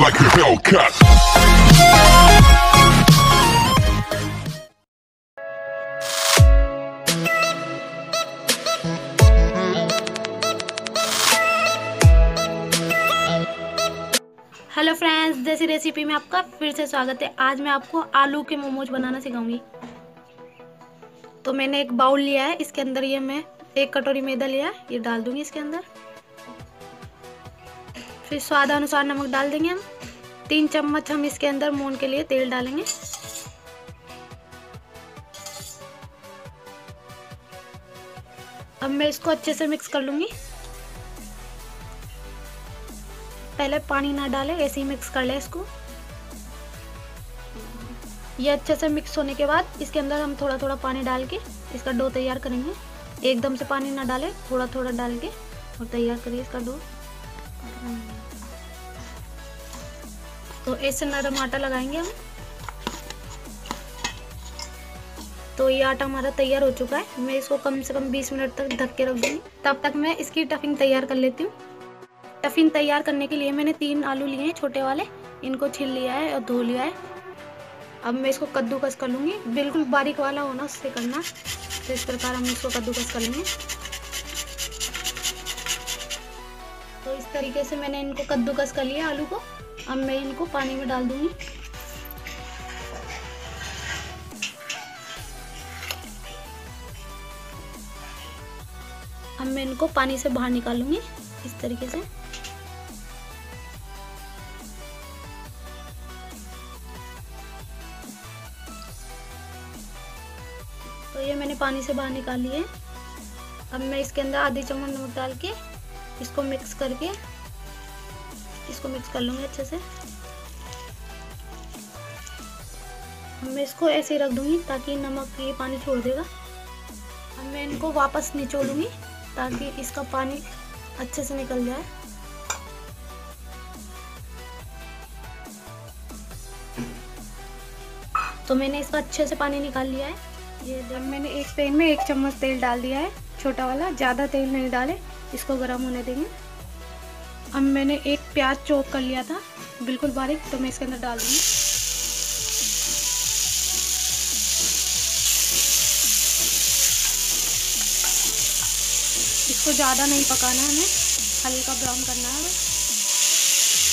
like a Hellcat. Hello friends Desi recipe में आपका फिर से स्वागत है। आज मैं आपको आलू के मोमोज बनाना सिखाऊँगी। तो मैंने एक बाउल लिया है, इसके अंदर ये मैं एक कटोरी मैदा लिया है, ये डाल दूँगी इसके अंदर। फिर स्वाद अनुसार नमक डाल देंगे हम। तीन चम्मच हम इसके अंदर मून के लिए तेल डालेंगे। अब मैं इसको अच्छे से मिक्स कर लूँगी। पहले पानी ना डालें, ऐसे ही मिक्स कर ले इसको। ये अच्छे से मिक्स होने के बाद इसके अंदर हम थोड़ा थोड़ा पानी डाल के इसका डो तैयार करेंगे। एकदम से पानी ना डालें थोड़ा थोड़ा डाल के और तैयार करिए इसका डो। तो ऐसे नरम आटा लगाएँगे हम। तो ये आटा हमारा तैयार हो चुका है। मैं इसको कम से कम 20 मिनट तक ढक के रख दूँगी तब तक मैं इसकी टफिंग तैयार कर लेती हूँ। टफिन तैयार करने के लिए मैंने तीन आलू लिए हैं, छोटे वाले। इनको छिल लिया है और धो लिया है। अब मैं इसको कद्दूकस कर लूँगी। बिल्कुल बारीक वाला होना उससे करना। तो इस प्रकार हम इसको कद्दूकस कर लेंगे। तो इस तरीके से मैंने इनको कद्दूकस कर लिया आलू को। अब मैं इनको पानी में डाल दूँगी। अब मैं इनको पानी से बाहर निकालूँगी इस तरीके से। तो ये मैंने पानी से बाहर निकाल लिए। अब मैं इसके अंदर आधी चम्मच नमक डाल के इसको मिक्स करके इसको मिक्स कर लूँगी अच्छे से। मैं इसको ऐसे ही रख दूँगी ताकि नमक ये पानी छोड़ देगा। अब मैं इनको वापस निचोड़ूँगी ताकि इसका पानी अच्छे से निकल जाए। तो मैंने इसका अच्छे से पानी निकाल लिया है। ये जब मैंने एक पैन में एक चम्मच तेल डाल दिया है, छोटा वाला, ज़्यादा तेल नहीं डाले, इसको गर्म होने देंगे। अब मैंने एक प्याज चॉप कर लिया था। बिल्कुल बारीक तो मैं इसके अंदर डाल दूँगी। इसको ज़्यादा नहीं पकाना है हमें, हल्का ब्राउन करना है।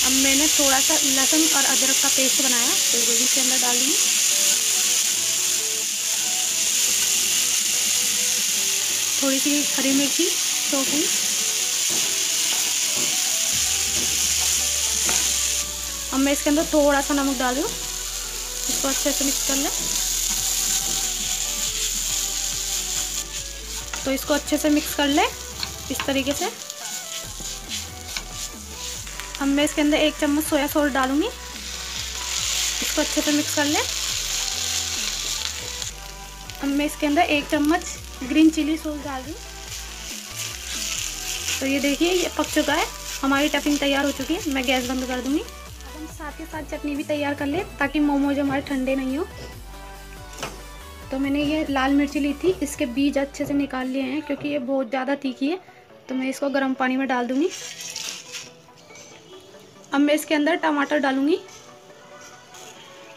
अब मैंने थोड़ा सा लहसुन और अदरक का पेस्ट बनाया तो वो भी इसके अंदर डाल दूँगी। थोड़ी सी हरी मिर्ची चौक मैं इसके अंदर थोड़ा सा नमक डाल दूँ इसको अच्छे से मिक्स कर ले। तो इसको अच्छे से मिक्स कर ले इस तरीके से। अब मैं इसके अंदर एक चम्मच सोया सॉस डालूँगी। इसको अच्छे से मिक्स कर ले। अब मैं इसके अंदर एक चम्मच ग्रीन चिली सॉस डाल दूँ तो ये देखिए, ये पक चुका है। हमारी टफिंग तैयार हो चुकी है। मैं गैस बंद कर दूँगी। हम साथ ही साथ चटनी भी तैयार कर ले, ताकि मोमोज हमारे ठंडे नहीं हो। तो मैंने ये लाल मिर्ची ली थी, इसके बीज अच्छे से निकाल लिए हैं, क्योंकि ये बहुत ज़्यादा तीखी है तो मैं इसको गर्म पानी में डाल दूँगी। अब मैं इसके अंदर टमाटर डालूँगी।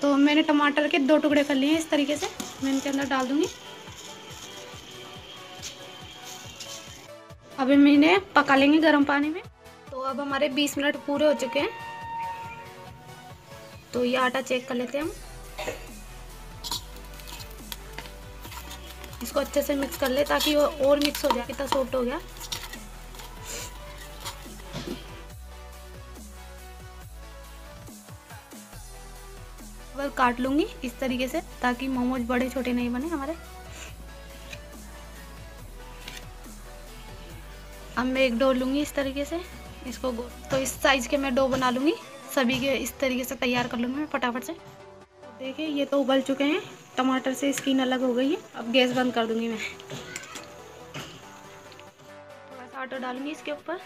तो मैंने टमाटर के दो टुकड़े कर लिए हैं, इस तरीके से मैं इनके अंदर डाल दूँगी। अब हम इन्हें पका लेंगे गर्म पानी में। तो अब हमारे 20 मिनट पूरे हो चुके हैं। तो ये आटा चेक कर लेते हैं हम। इसको अच्छे से मिक्स कर ले ताकि वो और मिक्स हो जाए, कितना सॉफ्ट हो गया। काट लूँगी इस तरीके से, ताकि मोमोज बड़े छोटे नहीं बने हमारे। अब मैं एक डो लूँगी इस तरीके से, इसको तो इस साइज़ के मैं डो बना लूँगी। सभी के इस तरीके से तैयार कर लूँगी मैं फटाफट से। देखिए, ये तो उबल चुके हैं। टमाटर से स्किन अलग हो गई है। अब गैस बंद कर दूँगी मैं। थोड़ा सा आटा डालूँगी इसके ऊपर।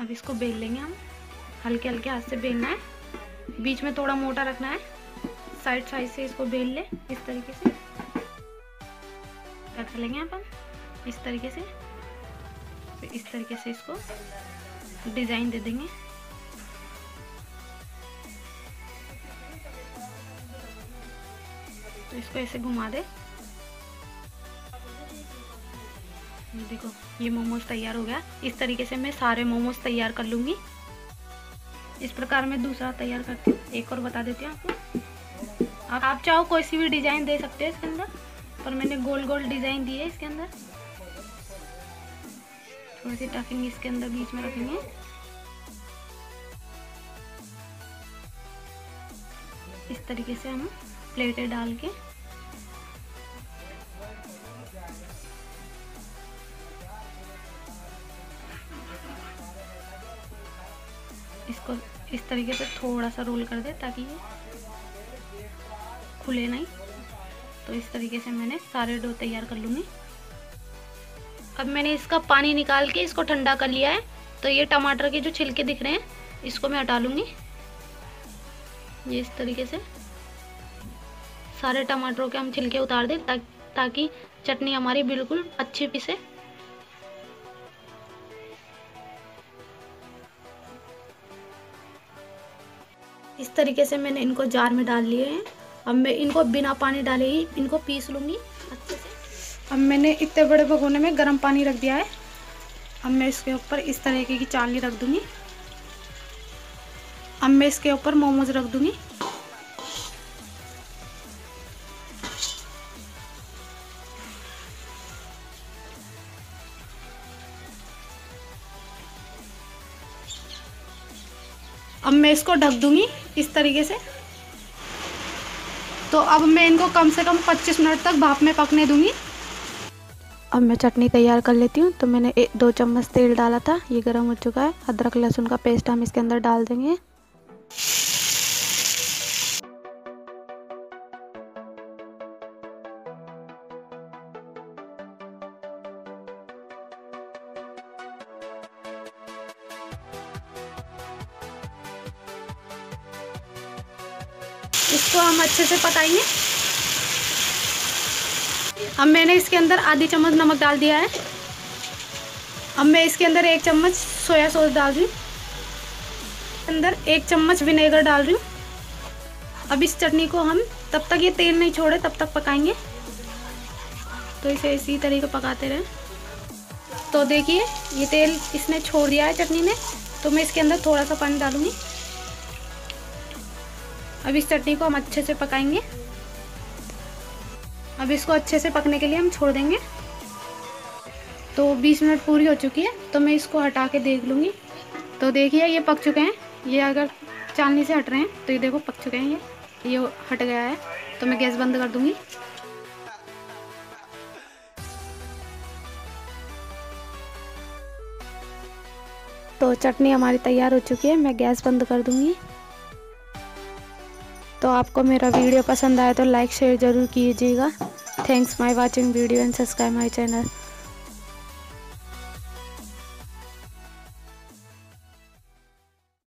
अब इसको बेल लेंगे हम। हल्के हल्के हाथ से बेलना है। बीच में थोड़ा मोटा रखना है। साइड साइड से इसको बेल ले, इस तरीके से। रख लेंगे अपन इस तरीके से। इस तरीके से इसको डिज़ाइन दे देंगे। तो इसको ऐसे घुमा दे। देखो ये मोमोज तैयार हो गया। इस तरीके से मैं सारे मोमोज तैयार कर लूँगी। इस प्रकार मैं दूसरा तैयार करती हूँ। एक और बता देती हूँ आपको। आप, चाहो कोई सी भी डिज़ाइन दे सकते हैं इसके अंदर पर मैंने गोल गोल डिज़ाइन दी है इसके अंदर। थोड़ी सी टफिंग इसके अंदर बीच में रखेंगे। इस तरीके से हम प्लेटें डाल के। इसको इस तरीके से थोड़ा सा रोल कर दे ताकि ये खुले नहीं। तो इस तरीके से मैंने सारे डो तैयार कर लूँगी। अब मैंने इसका पानी निकाल के इसको ठंडा कर लिया है। तो ये टमाटर के जो छिलके दिख रहे हैं, इसको मैं हटा लूँगी। ये इस तरीके से। सारे टमाटरों के हम छिलके उतार दें ता, ताकि चटनी हमारी बिल्कुल अच्छी पिसे। इस तरीके से मैंने इनको जार में डाल लिए हैं। अब मैं इनको बिना पानी डाले ही इनको पीस लूँगी अच्छे से। अब मैंने इतने बड़े भगोने में गर्म पानी रख दिया है। अब मैं इसके ऊपर इस तरीके की चालनी रख दूँगी। अब मैं इसके ऊपर मोमोज रख दूँगी। अब मैं इसको ढक दूँगी इस तरीके से। तो अब मैं इनको कम से कम 25 मिनट तक भाप में पकने दूँगी। अब मैं चटनी तैयार कर लेती हूँ। तो मैंने एक दो चम्मच तेल डाला था, ये गर्म हो चुका है। अदरक लहसुन का पेस्ट हम इसके अंदर डाल देंगे। इसको हम अच्छे से पकाएँगे। अब मैंने इसके अंदर आधी चम्मच नमक डाल दिया है। अब मैं इसके अंदर एक चम्मच सोया सॉस डाल रही हूँ। अंदर एक चम्मच विनेगर डाल रही हूँ। अब इस चटनी को हम तब तक ये तेल नहीं छोड़े, तब तक पकाएँगे। तो इसे इसी तरीके पकाते रहें। तो देखिए, ये तेल इसने छोड़ दिया है चटनी ने तो मैं इसके अंदर थोड़ा सा पानी डालूँगी। अब इस चटनी को हम अच्छे से पकाएँगे। अब इसको अच्छे से पकने के लिए हम छोड़ देंगे। तो 20 मिनट पूरी हो चुकी है तो मैं इसको हटा के देख लूँगी। तो देखिए, ये पक चुके हैं। ये अगर चालनी से हट रहे हैं तो ये देखो पक चुके हैं ये। ये हट गया है तो मैं गैस बंद कर दूँगी। तो चटनी हमारी तैयार हो चुकी है, मैं गैस बंद कर दूँगी। तो आपको मेरा वीडियो पसंद आया तो लाइक शेयर ज़रूर कीजिएगा। Thanks my watching video and subscribe my channel